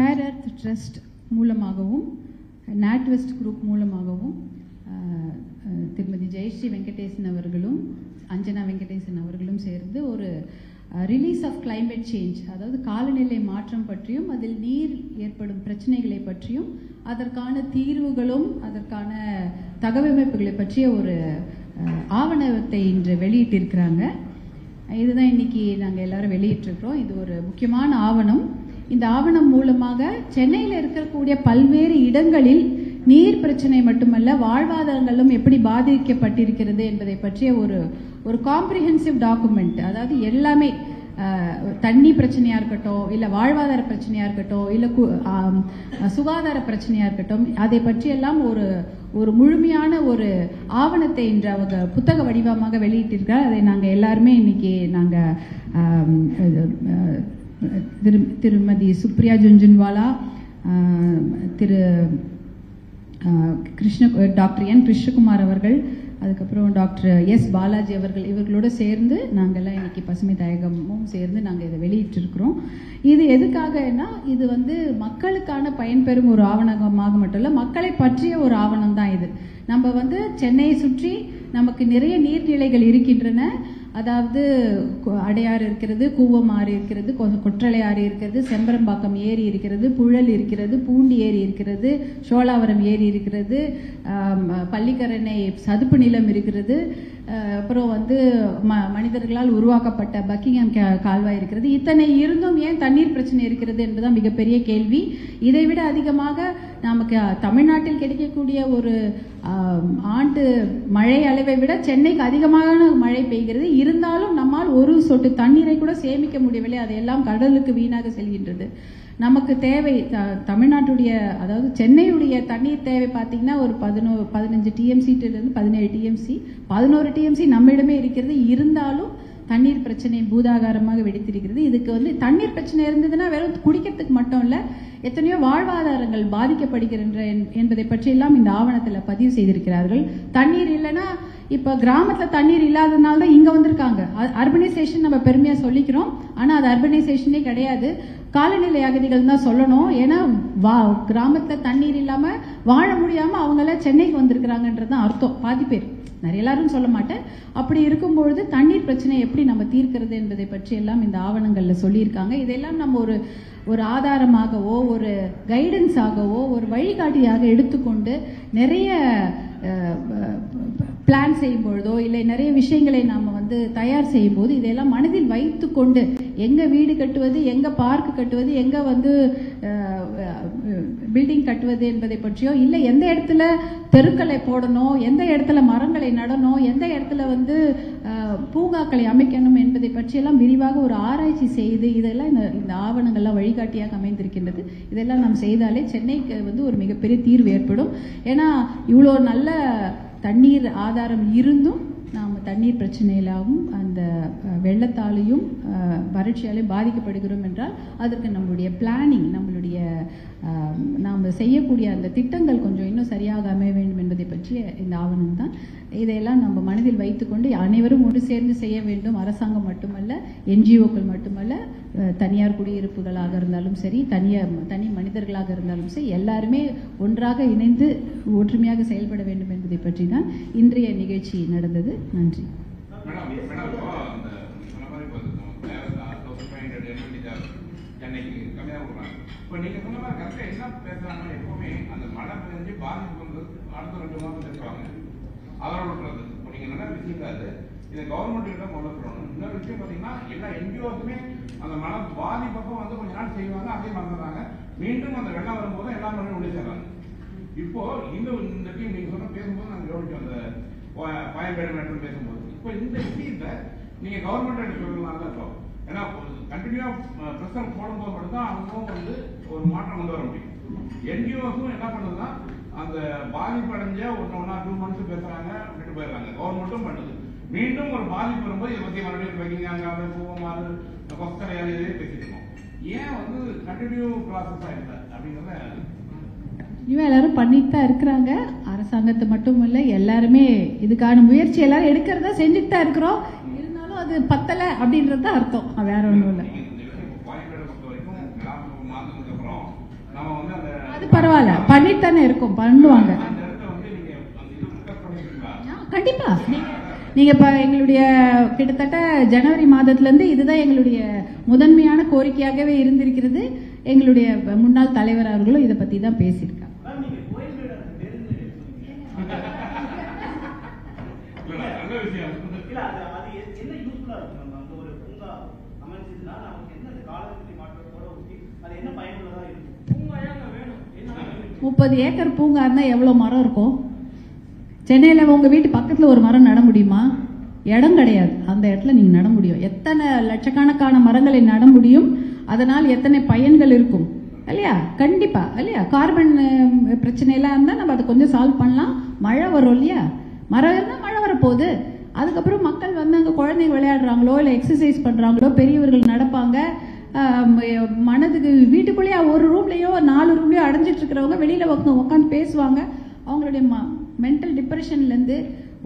Fair earth trust மூலமாகவும் நாட்வெஸ்ட் group மூலமாகவும் திருமதி ஜெயஸ்ரீ வெங்கடேசன் அவர்களும் அஞ்சனா வெங்கடேசன் அவர்களும் சேர்ந்து ஒரு ரிலீஸ் ஆஃப் கிளைமேட் சேஞ்ச் அதாவது காலநிலை மாற்றம் பற்றியும் அதில் நீர் ஏற்படும் பிரச்சனைகளை பற்றியும் அதற்கான தீர்வுகளும் அதற்கான தகவமைப்புகளை பற்றிய ஒரு ஆவணத்தை இன்று வெளியிட்டிருக்கிறாங்க. இதுதான் இன்னைக்கு நாங்கள் எல்லாரும் வெளியிட்டிருக்கிறோம். இது ஒரு முக்கியமான ஆவணம். இந்த ஆவணம் மூலமாக சென்னையில் இருக்கக்கூடிய பல்வேறு இடங்களில் நீர் பிரச்சனை மட்டுமல்ல வாழ்வாதாரங்களும் எப்படி பாதிக்கப்பட்டிருக்கிறது என்பதை பற்றிய ஒரு ஒரு காம்ப்ரிஹென்சிவ் டாக்குமெண்ட் அதாவது எல்லாமே தண்ணி பிரச்சனையா இருக்கட்டும் இல்ல வாழ்வாதார பிரச்சனையா இருக்கட்டும் இல்ல கு- சுகாதார பிரச்சனையா இருக்கட்டும் அதை பற்றியெல்லாம் ஒரு ஒரு முழுமையான ஒரு ஆவணத்தை இன்று அவங்க புத்தக வடிவமாக வெளியிட்டிருக்கிறார். அதை நாங்கள் எல்லாருமே இன்னைக்கு நாங்கள் திரு திருமதி சுப்ரியா ஜுன்ஜுன்வாலா திரு கிருஷ்ண டாக்டர் என் கிருஷ்ணகுமார் அவர்கள் அதுக்கப்புறம் டாக்டர் எஸ் பாலாஜி அவர்கள் இவர்களோட சேர்ந்து நாங்கள்லாம் இன்னைக்கு பசுமை தாயகமும் சேர்ந்து நாங்கள் இதை வெளியிட்டிருக்கிறோம். இது எதுக்காகனா இது வந்து மக்களுக்கான பயன்பெறும் ஒரு ஆவணமாக மட்டும் இல்லை மக்களை பற்றிய ஒரு ஆவணம் தான் இது. நம்ம வந்து சென்னையை சுற்றி நமக்கு நிறைய நீர்நிலைகள் இருக்கின்றன. அதாவது அடையாறு இருக்கிறது கூவம் ஆறு இருக்கிறது கொற்றலை ஆறு இருக்கிறது செம்பரம்பாக்கம் ஏரி இருக்கிறது புழல் இருக்கிறது பூண்டி ஏரி இருக்கிறது சோழாவரம் ஏரி இருக்கிறது பள்ளிக்கரணை சதுப்பு நிலம் இருக்கிறது அப்புறம் வந்து ம மனிதர்களால் உருவாக்கப்பட்ட பக்கிங்ஹாம் கால்வாய் இருக்கிறது. இத்தனை இருந்தும் ஏன் தண்ணீர் பிரச்சனை இருக்கிறது என்பதுதான் மிகப்பெரிய கேள்வி. இதை விட அதிகமாக நமக்கு தமிழ்நாட்டில் கிடைக்கக்கூடிய ஒரு ஆண்டு மழை அளவை விட சென்னைக்கு அதிகமான மழை பெய்கிறது. இருந்தாலும் நம்மால் ஒரு சொட்டு தண்ணீரை கூட சேமிக்க முடியவில்லை. அதையெல்லாம் கடலுக்கு வீணாக செல்கின்றது. நமக்கு தேவை த- தமிழ்நாட்டுடைய அதாவது சென்னையுடைய தண்ணீர் தேவை பார்த்தீங்கன்னா ஒரு பதினோ பதினஞ்சு டிஎம்சிட்டிலிருந்து பதினேழு டிஎம்சி பதினோரு டிஎம்சி நம்மிடமே இருக்கிறது. இருந்தாலும் தண்ணீர் பிரச்சனை பூதாகாரமாக வெடித்திருக்கிறது. இதுக்கு வந்து தண்ணீர் பிரச்சனை இருந்ததுன்னா வெறும் குடிக்கிறதுக்கு மட்டும் இல்ல எத்தனையோ வாழ்வாதாரங்கள் பாதிக்கப்படுகின்ற என்- என்பதை பற்றியெல்லாம் இந்த ஆவணத்துல பதிவு செய்திருக்கிறார்கள். தண்ணீர் இல்லைன்னா இப்ப கிராமத்துல தண்ணீர் இல்லாததுனால தான் இங்க வந்திருக்காங்க. அர்பனைசேஷன் நம்ம பெருமையா சொல்லிக்கிறோம். ஆனா அது அர்பனைசேஷனே கிடையாது. காலநிலை அகதிகள் தான் சொல்லணும். ஏன்னா வா கிராமத்துல தண்ணீர் இல்லாம வாழ முடியாம அவங்களாம் சென்னைக்கு வந்திருக்கிறாங்கன்றது தான் அர்த்தம். பாதி பேர். நிறைய எல்லாரும் சொல்ல மாட்டேன். அப்படி இருக்கும்பொழுது தண்ணீர் பிரச்சனை எப்படி நம்ம தீர்க்கிறது என்பதை பற்றி எல்லாம் இந்த ஆவணங்கள்ல சொல்லியிருக்காங்க. இதெல்லாம் நம்ம ஒரு ஒரு ஆதாரமாகவோ ஒரு கைடன்ஸாகவோ ஒரு வழிகாட்டியாக எடுத்துக்கொண்டு நிறைய பிளான் செய்யும் பொழுதோ இல்லை நிறைய விஷயங்களை நாம் வந்து தயார் செய்யும் போது இதெல்லாம் மனதில் வைத்துக்கொண்டு எங்கே வீடு கட்டுவது எங்கே பார்க் கட்டுவது எங்கே வந்து பில்டிங் கட்டுவது என்பதை பற்றியோ இல்லை எந்த இடத்துல தெருக்களை போடணும் எந்த இடத்துல மரங்களை நடணும் எந்த இடத்துல வந்து பூங்காக்களை அமைக்கணும் என்பதை பற்றியெல்லாம் விரிவாக ஒரு ஆராய்ச்சி செய்து இதெல்லாம் இந்த இந்த ஆவணங்கள்லாம் வழிகாட்டியாக அமைந்திருக்கின்றது. இதெல்லாம் நாம் செய்தாலே சென்னைக்கு வந்து ஒரு மிகப்பெரிய தீர்வு ஏற்படும். ஏன்னா இவ்வளோ நல்ல தண்ணீர் ஆதாரம் இருந்தும் நாம் தண்ணீர் பிரச்சனையிலாகவும் அந்த வெள்ளத்தாலையும் வறட்சியாலையும் பாதிக்கப்படுகிறோம் என்றால் அதற்கு நம்மளுடைய பிளானிங் நம்மளுடைய நாம் செய்யக்கூடிய அந்த திட்டங்கள் கொஞ்சம் இன்னும் சரியாக அமைய வேண்டும் என்பதை பற்றிய இந்த ஆவணம் தான். இதையெல்லாம் நம்ம மனதில் வைத்துக்கொண்டு அனைவரும் ஒன்று சேர்ந்து செய்ய வேண்டும். அரசாங்கம் மட்டுமல்ல என்ஜிஓக்கள் மட்டுமல்ல தனியார் குடியிருப்புகளாக இருந்தாலும் சரி தனியார் தனி மனிதர்களாக இருந்தாலும் சரி எல்லாருமே ஒன்றாக இணைந்து ஒற்றுமையாக செயல்பட வேண்டும் என்பதை பற்றி தான் இன்றைய நிகழ்ச்சி நடந்தது. நன்றி மேடம் மேடம் இப்போ அந்த சொன்ன மாதிரி இப்போ நம்ம வேற தௌசண்ட் ஃபைவ் ஹண்ட்ரட் எம்எல்டி சென்னைக்கு கம்மியாக கொடுக்குறாங்க இப்போ நீங்கள் சொன்ன மாதிரி கரெக்டாக என்ன பேசுகிறாங்கன்னா எப்பவுமே அந்த மழை பெஞ்சு பாதிப்பு வந்து அடுத்த ரெண்டு மாதம் பேசுவாங்க அதோட விட்டுறது இப்போ நீங்கள் நல்லா விஷயக்காது இதை கவர்மெண்ட் கிட்ட முதல்ல சொல்லணும். இன்னொரு விஷயம் பார்த்தீங்கன்னா எல்லா என்ஜிஓஸுமே அந்த மழை பாதிப்பப்போ வந்து கொஞ்ச நாள் செய்வாங்க அதே மறந்துடுறாங்க மீண்டும் அந்த வெள்ளம் வரும்போது எல்லா மழையும் ஒளி இப்போ இந்த இந்த டீம் நீங்க சொன்ன பேசும்போது நாங்க கவனிச்சோம். அந்த பா- பாயம்பேடு மேட்டர் பேசும்போது. இப்போ இந்த விஷயத்தை நீங்க கவர்மெண்ட் சொல்லலாம் தான் இப்போ. ஏன்னா கண்டினியூவா பிரசரம் போடும்போது மட்டும்தான் அவங்களும் வந்து ஒரு மாற்றம் கொண்டு வர முடியும் என்ஜிஓஸும் என்ன பண்ணுதுன்னா அந்த பாதிப்பு அடைஞ்ச ஒன்று ஒன்றா டூ மந்த்ஸ் பேசுறாங்க விட்டு போயிடுறாங்க. கவர்மெண்ட்டும் பண்ணுது. மீண்டும் ஒரு பாதிப்பு வரும்போது இதை பத்தி மறுபடியும் வைக்கிங்க பூவமாறு கொஸ்கரையால் இதே பேசிட்டு ஏன் வந்து கண்டினியூ ப்ராசஸ் இல்லை அப்படிங்கிறத இவன் எல்லாரும் பண்ணிட்டு தான் இருக்கிறாங்க. அரசாங்கத்தை மட்டும் இல்லை எல்லாருமே இதுக்கான முயற்சி எல்லாரும் எடுக்கிறதா செஞ்சுட்டு தான் இருக்கிறோம். இருந்தாலும் அது பத்தலை அப்படின்றது தான் அர்த்தம். வேற ஒன்றும் இல்லை நீங்க இந்த விஷயம் இப்போ பாயிண்ட் பொறுத்த வரைக்கும் கிராம மாந்ததுக்கு அப்புறம் பரவாயில்ல. பண்ணிட்டு தானே இருக்கும். பண்ணுவாங்க. கண்டிப்பா. நீங்க இப்ப எங்களுடைய கிட்டத்தட்ட ஜனவரி மாதத்துல இருந்து இதுதான் எங்களுடைய முதன்மையான கோரிக்கையாகவே இருந்திருக்கிறது. எங்களுடைய முன்னாள் தலைவர் அவர்களும் இதை பத்தி தான் பேசியிருக்காங்க. இல்ல அது அது என்ன யூஸ்ஃபுல்லா நம்ம அந்த ஒரு பூங்கா அமைஞ்சதுன்னா நமக்கு என்ன அந்த காலநிலை மாற்றத்தோட ஒட்டி அது என்ன பயனுள்ளதா இருக்கும்? வேணும்? முப்பது ஏக்கர் பூங்கா இருந்தா எவ்வளவு மரம் இருக்கும்? சென்னையில உங்க வீட்டு பக்கத்துல ஒரு மரம் நட முடியுமா? இடம் கிடையாது. அந்த இடத்துல நீங்க நட முடியும். எத்தனை லட்சக்கணக்கான மரங்களை நட முடியும்? அதனால் எத்தனை பயன்கள் இருக்கும்? இல்லையா? கண்டிப்பா. இல்லையா? கார்பன் அஹ், பிரச்சனை எல்லாம் இருந்தா நம்ம அதை கொஞ்சம் சால்வ் பண்ணலாம். மழை வரும் இல்லையா? மரம் இருந்தா மழை வரப்போகுது. அதுக்கப்புறம் மக்கள் வந்து அங்கே குழந்தைங்க விளையாடுறாங்களோ இல்லை எக்ஸசைஸ் பண்ணுறாங்களோ பெரியவர்கள் நடப்பாங்க. மனதுக்கு வீட்டுக்குள்ளேயே ஒரு ரூம்லேயோ நாலு ரூம்லேயோ அடைஞ்சிட்டு இருக்கிறவங்க வெளியில் உட்காந்து பேசுவாங்க. அவங்களுடைய ம மென்டல் டிப்ரெஷன்லேருந்து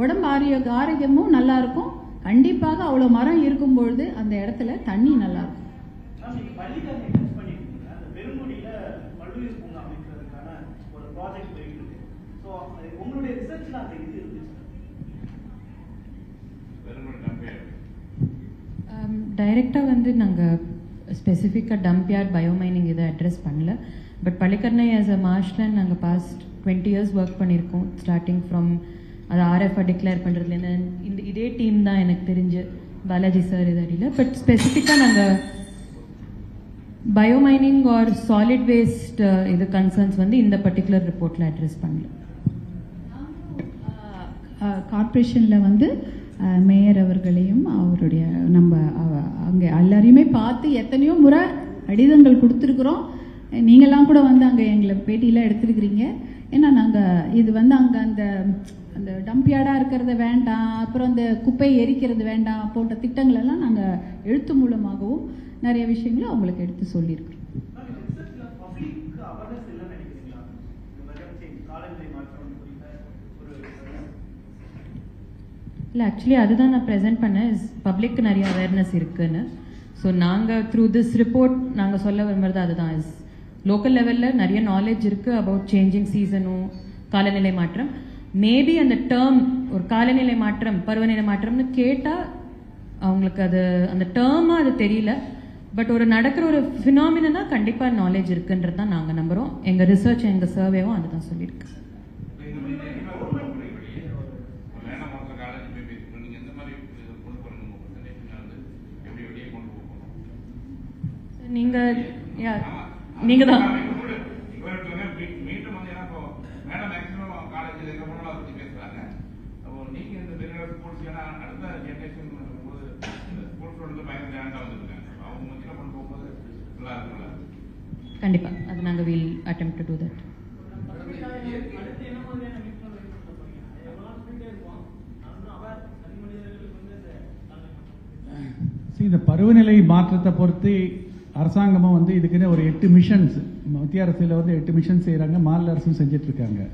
உடம்பு ஆரோக்கிய ஆரோக்கியமும் நல்லா இருக்கும். கண்டிப்பாக அவ்வளோ மரம் இருக்கும் பொழுது அந்த இடத்துல தண்ணி நல்லா இருக்கும். மேம், நீங்க பள்ளிக்கரணை அந்த பெருங்குடியில பல்லுயிர் பூங்கா அமைக்கிறதுக்கான ஒரு ப்ராஜெக்ட் போயிட்டு இருக்கு ஸோ உங்களுடைய ரிசர்ச்ல அந்த இது இருந்துச்சு வெறும் நம்பிக்கை டைரெக்டாக வந்து நாங்கள் ஸ்பெசிஃபிக்காக டம்ப் யார்ட் பயோமைனிங் இதை அட்ரஸ் பண்ணல. But Pallikaranai as a marshland நாங்கள் பாஸ்ட் டுவெண்ட்டி இயர்ஸ் ஒர்க் பண்ணியிருக்கோம். ஸ்டார்டிங் ஃப்ரம் அது ஆர்எஃப்ஐ டிக்ளேர் பண்ணுறதுலேருந்து இந்த இதே டீம் தான் எனக்கு தெரிஞ்சு பாலாஜி சார் இது அடியில். பட் ஸ்பெசிஃபிக்காக நாங்கள் பயோமைனிங் ஆர் சாலிட் வேஸ்ட் இது கன்சர்ன்ஸ் வந்து இந்த பர்டிகுலர் ரிப்போர்ட்டில் அட்ரஸ் பண்ணல. கார்ப்பரேஷனில் வந்து அஹ், மேயர் அவர்களையும் அவருடைய நம்ம அங்கே எல்லாரையுமே பார்த்து எத்தனையோ முறை கடிதங்கள் கொடுத்துருக்குறோம். நீங்கள்லாம் கூட வந்து அங்கே எங்களை பேட்டியெலாம் எடுத்துருக்கிறீங்க. ஏன்னா நாங்கள் இது வந்து அங்கே அந்த அந்த டம்பியார்டாக இருக்கிறது வேண்டாம் அப்புறம் அந்த குப்பையை எரிக்கிறது வேண்டாம் போன்ற திட்டங்களெல்லாம் நாங்கள் எழுத்து மூலமாகவும் நிறைய விஷயங்களை அவங்களுக்கு எடுத்து சொல்லியிருக்கிறோம் மேம், இந்த ரிசர்ச்ல பப்ளிக் அவேர்னஸ் இல்லைன்னு நினைக்கிறீங்களா இந்த வெதர் சேஞ்ச் காலநிலை மாற்றம் குறித்த ஒரு இல்லை ஆக்சுவலி அதுதான் நான் ப்ரெசென்ட் பண்ணேன் இஸ் பப்ளிக்கு நிறைய அவேர்னஸ் இருக்குன்னு. ஸோ நாங்கள் த்ரூ திஸ் ரிப்போர்ட் நாங்கள் சொல்ல விரும்புறது அதுதான். இஸ் லோக்கல் லெவலில் நிறைய நாலேஜ் இருக்குது அபவுட் சேஞ்சிங் சீசனும் காலநிலை மாற்றம். மேபி அந்த டேர்ம் ஒரு காலநிலை மாற்றம் பருவநிலை மாற்றம்னு கேட்டால் அவங்களுக்கு அது அந்த டேர்மாக அது தெரியல. பட் ஒரு நடக்கிற ஒரு ஃபினாமினா கண்டிப்பாக நாலேஜ் இருக்குன்றது தான் நாங்கள் நம்புகிறோம் எங்கள் ரிசர்ச் எங்கள் சர்வேவும் அதுதான் சொல்லியிருக்கு. ஏற்படுத்த போறீங்க எவ்வளவு நாள் சொல்லிட்டே இருப்போம் நான் அவர் தனி மனிதர்களுக்கு வந்து இந்த See, இந்த பருவநிலை மாற்றத்தை பொறுத்து அரசாங்கமும் வந்து இதுக்குன்னு ஒரு எட்டு மிஷன்ஸ் மத்திய அரசில் வந்து எட்டு மிஷன் செய்கிறாங்க மாநில அரசும் செஞ்சிட்ருக்காங்க.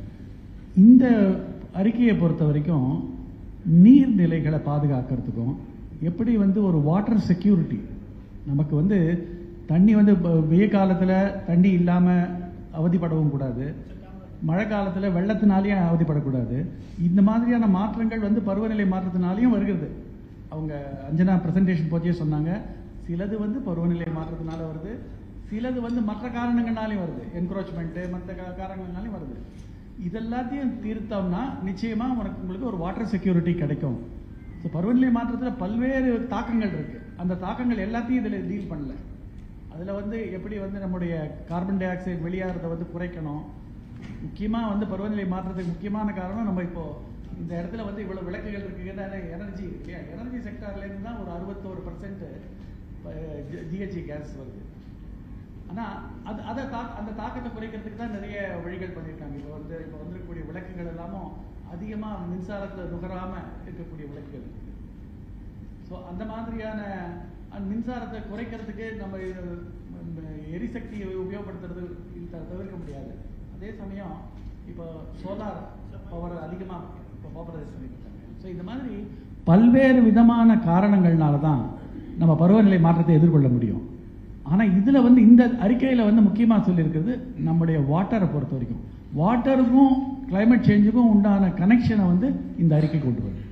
இந்த அறிக்கையை பொறுத்த வரைக்கும் நீர்நிலைகளை பாதுகாக்கிறதுக்கும் எப்படி வந்து ஒரு வாட்டர் செக்யூரிட்டி நமக்கு வந்து தண்ணி வந்து ப- காலத்தில் தண்ணி இல்லாமல் அவதிப்படவும் கூடாது. மழை காலத்தில் வெள்ளத்தினாலேயும் அவதிப்படக்கூடாது. இந்த மாதிரியான மாற்றங்கள் வந்து பருவநிலை மாற்றத்தினாலையும் வருகிறது. அவங்க அஞ்சனா ப்ரெசன்டேஷன் போச்சே சொன்னாங்க. சிலது வந்து பருவநிலை மாற்றத்தினால வருது. சிலது வந்து மற்ற காரணங்கள்னாலையும் வருது. என்க்ரோச்மெண்ட்டு மற்ற காரணங்கள்னாலையும் வருது. இதெல்லாத்தையும் தீர்த்தோம்னா நிச்சயமா உனக்கு உங்களுக்கு ஒரு வாட்டர் செக்யூரிட்டி கிடைக்கும். ஸோ பருவநிலை மாற்றத்தில் பல்வேறு தாக்கங்கள் இருக்குது அந்த தாக்கங்கள் எல்லாத்தையும் இதில் டீல் பண்ணல. அதில் வந்து எப்படி வந்து நம்முடைய கார்பன் டை ஆக்சைடு வெளியாகிறத வந்து குறைக்கணும். முக்கியமாக வந்து பருவநிலை மாற்றத்துக்கு முக்கியமான காரணம் நம்ம இப்போது இந்த இடத்துல வந்து இவ்வளோ விளக்குகள் இருக்குது எனர்ஜி இல்லையா? எனர்ஜி செக்டார்லேருந்து தான் ஒரு அறுபத்தோரு பர்சன்ட் ஜிஹெச்சி கேஸ் வருது. ஆனால் அது அதை தா அந்த தாக்கத்தை குறைக்கிறதுக்கு தான் நிறைய வழிகள் பண்ணியிருக்காங்க. இப்போ வந்து இப்போ வந்திருக்கக்கூடிய விளக்குகள் எல்லாமும் அதிகமாக மின்சாரத்தை நுகராமல் இருக்கக்கூடிய விளக்குகள். ஸோ அந்த மாதிரியான அந்த மின்சாரத்தை குறைக்கிறதுக்கு நம்ம எரிசக்தியை உபயோகப்படுத்துறது இது தவிர்க்க முடியாது. அதே சமயம் இப்போ சோலார் பவர் அதிகமாக இப்போ பாப்புலரைஸ் பண்ணியிருக்காங்க ஸோ இந்த மாதிரி பல்வேறு விதமான காரணங்கள்னால தான் நம்ம பருவநிலை மாற்றத்தை எதிர்கொள்ள முடியும். ஆனால் இதில் வந்து இந்த அறிக்கையில் வந்து முக்கியமாக சொல்லியிருக்கிறது நம்முடைய வாட்டரை பொறுத்த வரைக்கும். வாட்டருக்கும் கிளைமேட் சேஞ்சுக்கும் உண்டான கனெக்ஷனை வந்து இந்த அறிக்கை கொண்டு வருது.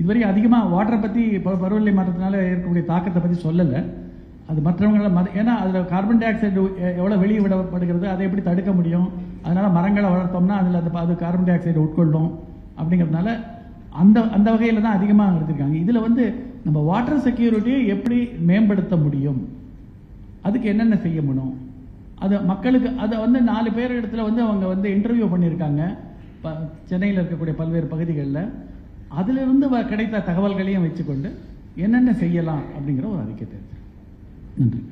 இதுவரை அதிகமாக வாட்டரை பற்றி பருவநிலை மாற்றத்தினால இருக்கக்கூடிய தாக்கத்தை பற்றி சொல்லலை. அது மற்றவங்களை மத ஏன்னா அதில் கார்பன் டை ஆக்சைடு எவ்வளோ வெளியே விடப்படுகிறது அதை எப்படி தடுக்க முடியும்? அதனால் மரங்களை வளர்த்தோம்னா அதில் அது அது கார்பன் டை ஆக்சைடு உட்கொள்ளும். அப்படிங்கிறதுனால அந்த அந்த வகையில் தான் அதிகமாக எடுத்திருக்காங்க. இதில் வந்து நம்ம வாட்டர் செக்யூரிட்டியை எப்படி மேம்படுத்த முடியும்? அதுக்கு என்னென்ன செய்ய முடியும்? அது மக்களுக்கு அதை வந்து நாலு பேர் இடத்துல வந்து அவங்க வந்து இன்டர்வியூ பண்ணியிருக்காங்க. ப சென்னையில் இருக்கக்கூடிய பல்வேறு பகுதிகளில். அதிலிருந்து வ- கிடைத்த தகவல்களையும் வச்சுக்கொண்டு என்னென்ன செய்யலாம் அப்படிங்கிற ஒரு அறிக்கை தெரிஞ்சு நன்றி.